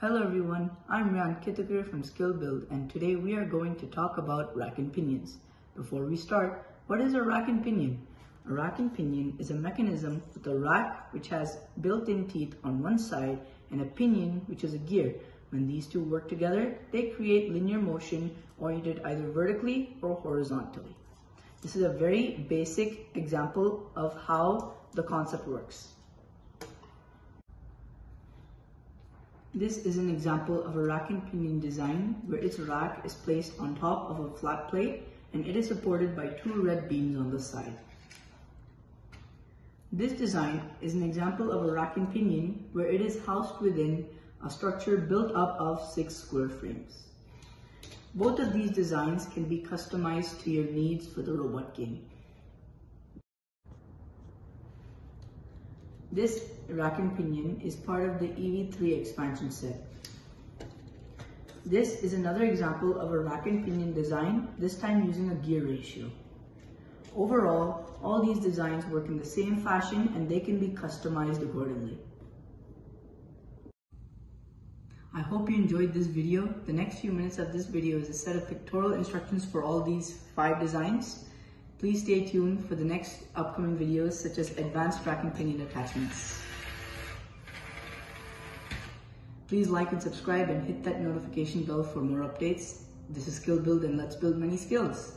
Hello everyone, I'm Ryan Kitakir from Skill Build and today we are going to talk about rack and pinions. Before we start, what is a rack and pinion? A rack and pinion is a mechanism with a rack which has built-in teeth on one side and a pinion which is a gear. When these two work together, they create linear motion oriented either vertically or horizontally. This is a very basic example of how the concept works. This is an example of a rack and pinion design where its rack is placed on top of a flat plate and it is supported by two red beams on the side. This design is an example of a rack and pinion where it is housed within a structure built up of six square frames. Both of these designs can be customized to your needs for the robot game. This rack and pinion is part of the EV3 expansion set. This is another example of a rack and pinion design, this time using a gear ratio. Overall, all these designs work in the same fashion and they can be customized accordingly. I hope you enjoyed this video. The next few minutes of this video is a set of pictorial instructions for all these five designs. Please stay tuned for the next upcoming videos such as advanced rack and pinion attachments. Please like and subscribe and hit that notification bell for more updates. This is Skill Build and let's build many skills.